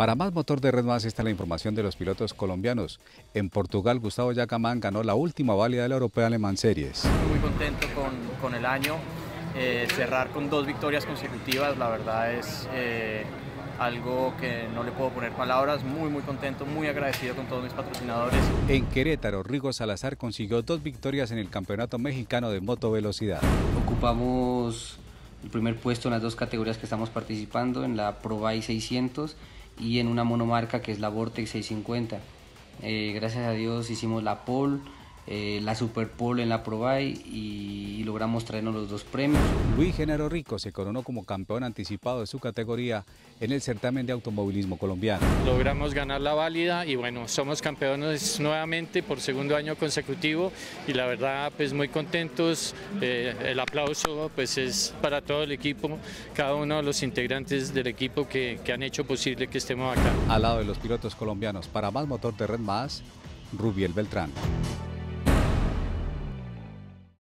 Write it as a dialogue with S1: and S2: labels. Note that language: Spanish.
S1: Para más motor de Red Más está la información de los pilotos colombianos. En Portugal, Gustavo Yacamán ganó la última válida de la Europea Alemán Series.
S2: Muy contento con, el año. Eh, cerrar con dos victorias consecutivas, la verdad es eh, algo que no le puedo poner palabras. Muy, muy contento, muy agradecido con todos mis patrocinadores.
S1: En Querétaro, Rigo Salazar consiguió dos victorias en el Campeonato Mexicano de Motovelocidad.
S3: Ocupamos el primer puesto en las dos categorías que estamos participando, en la Pro 600 y en una monomarca que es la Vortex 650. Eh, gracias a Dios hicimos la pole, eh, la Super Pole en la Provay y, logramos traernos los dos premios.
S1: Luis Genaro Rico se coronó como campeón anticipado de su categoría en el certamen de automovilismo colombiano.
S4: Logramos ganar la válida y bueno, somos campeones nuevamente por segundo año consecutivo y la verdad pues muy contentos, eh, el aplauso pues es para todo el equipo, cada uno de los integrantes del equipo que, que han hecho posible que estemos acá.
S1: Al lado de los pilotos colombianos, para más motor de Red Más, Rubiel Beltrán.